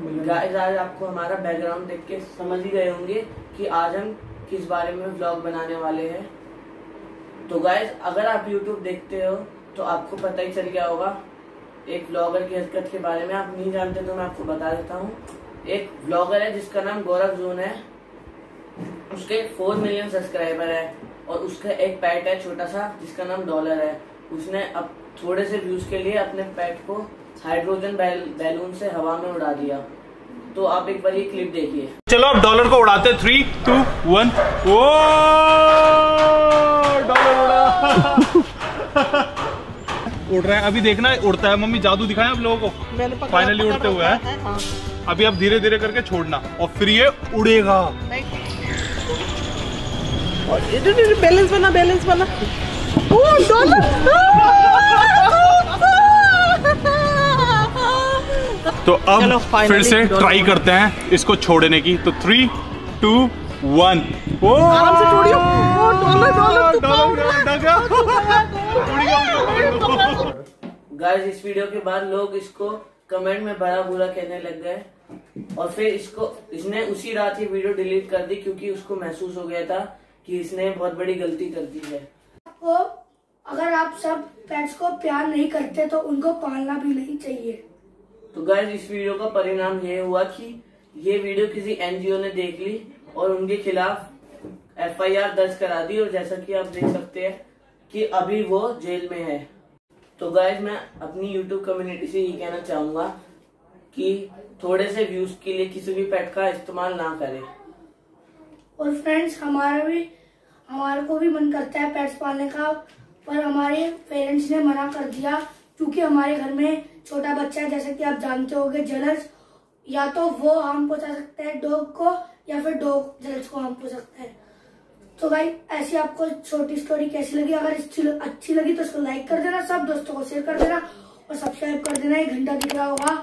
Guys आज आपको हमारा बैकग्राउंड देख के समझ ही गए होंगे कि आज हम किस बारे में व्लॉग बनाने वाले हैं। तो गाइस अगर आप YouTube देखते हो तो आपको पता ही चल गया होगा, एक व्लॉगर की हरकत के बारे में आप नहीं जानते तो मैं आपको बता देता हूँ। एक व्लॉगर है जिसका नाम गौरव जोन है। उसके फोर मिलियन सब्सक्राइबर है और उसका एक पैट है छोटा सा, जिसका नाम डॉलर है। उसने अब थोड़े से व्यूज़ के लिए अपने पैट को हाइड्रोजन बैल, बैलून से हवा में उड़ा दिया। तो आप एक बार ये क्लिप देखिए। चलो अब डॉलर को उड़ाते three two one O dollar उड़ा। उड़ रहा है। अभी देखना है उड़ता है। मम्मी जादू दिखाएँ आप लोगों को। फाइनली उड़ते हुए है। हाँ। अभी आप धीरे धीरे करके छोड़ना। और फिर ये उड़ेगा। बैलेंस बना बैलेंस बना। ओ तो अब चलो, फिर से ट्राई करते हैं इसको छोड़ने की। तो थ्री टू वन आराम से छोड़ियो। गाइस इस वीडियो के बाद लोग इसको कमेंट में बड़ा बुरा कहने लग गए। और फिर इसको इसने उसी रात ही वीडियो डिलीट कर दी क्योंकि उसको महसूस हो गया था कि इसने बहुत बड़ी गलती कर दी है। को अगर आप सब पेट्स को प्यार नहीं करते तो उनको पालना भी नहीं चाहिए। तो गाइस इस वीडियो का परिणाम ये हुआ कि ये वीडियो किसी एनजीओ ने देख ली और उनके खिलाफ एफआईआर दर्ज करा दी और जैसा कि आप देख सकते हैं कि अभी वो जेल में है। तो गाइस मैं अपनी यूट्यूब कम्युनिटी से ये कहना चाहूँगा कि थोड़े से व्यूज़ के लिए किसी भी पेट का इस्तेमाल ना करें। और फ्रेंड्स हमारा भी, हमारे को भी मन करता है पेट्स पालने का, पर हमारे पेरेंट्स ने मना कर दिया, क्योंकि हमारे घर में छोटा बच्चा है, जैसे कि आप जानते होंगे जलस या तो वो हम पहुँचा सकते हैं डॉग को, या फिर डॉग जलस को हम पहुँचा सकते हैं। तो भाई, ऐसी आपको छोटी स्टोरी कैसी लगी? अगर अच्छी लगी तो उसको लाइक कर देना, सब दोस्तों को शेयर कर देना, और सब्सक्राइब कर देना, एक घंटा दिख रहा होगा।